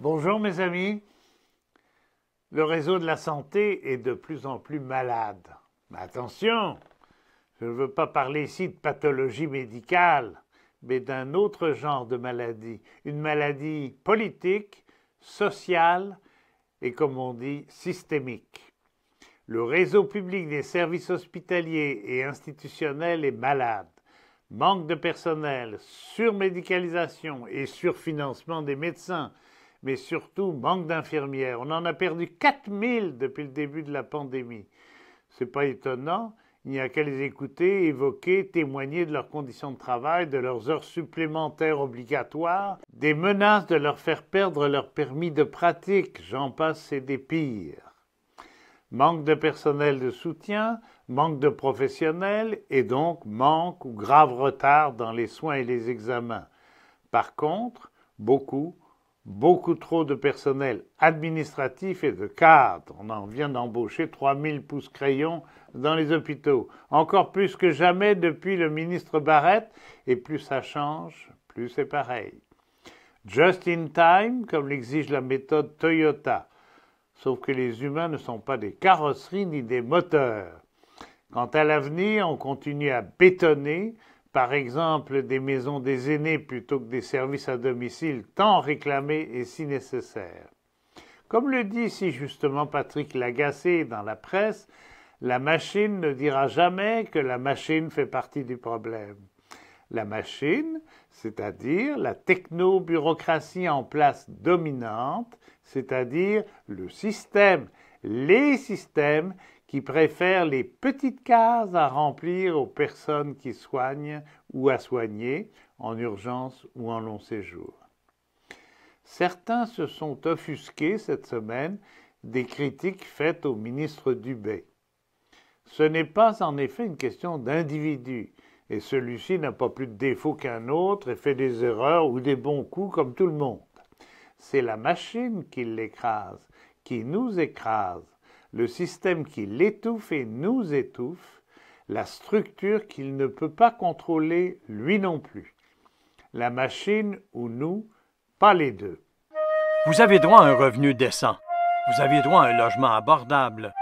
Bonjour mes amis. Le réseau de la santé est de plus en plus malade. Attention, je ne veux pas parler ici de pathologie médicale, mais d'un autre genre de maladie, une maladie politique, sociale et, comme on dit, systémique. Le réseau public des services hospitaliers et institutionnels est malade. Manque de personnel, surmédicalisation et surfinancement des médecins, mais surtout manque d'infirmières. On en a perdu 4000 depuis le début de la pandémie. C'est pas étonnant, il n'y a qu'à les écouter, évoquer, témoigner de leurs conditions de travail, de leurs heures supplémentaires obligatoires, des menaces de leur faire perdre leur permis de pratique, j'en passe, et des pires. Manque de personnel de soutien, manque de professionnels et donc manque ou grave retard dans les soins et les examens. Par contre, beaucoup beaucoup trop de personnel administratif et de cadre. On en vient d'embaucher 3000 pouces crayons dans les hôpitaux. Encore plus que jamais depuis le ministre Barrett, et plus ça change, plus c'est pareil. Just in time, comme l'exige la méthode Toyota. Sauf que les humains ne sont pas des carrosseries ni des moteurs. Quant à l'avenir, on continue à bétonner, par exemple des maisons des aînés plutôt que des services à domicile tant réclamés et si nécessaires. Comme le dit si justement Patrick Lagacé dans la presse, la machine ne dira jamais que la machine fait partie du problème. La machine, c'est-à-dire la techno-bureaucratie en place dominante, c'est-à-dire le système, les systèmes qui préfèrent les petites cases à remplir aux personnes qui soignent ou à soigner en urgence ou en long séjour. Certains se sont offusqués cette semaine des critiques faites au ministre Dubé. Ce n'est pas en effet une question d'individu, et celui-ci n'a pas plus de défauts qu'un autre et fait des erreurs ou des bons coups comme tout le monde. C'est la machine qui l'écrase, qui nous écrase, le système qui l'étouffe et nous étouffe, la structure qu'il ne peut pas contrôler lui non plus. La machine ou nous, pas les deux. Vous avez droit à un revenu décent. Vous avez droit à un logement abordable.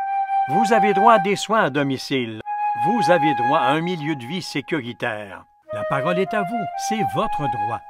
Vous avez droit à des soins à domicile. Vous avez droit à un milieu de vie sécuritaire. La parole est à vous, c'est votre droit.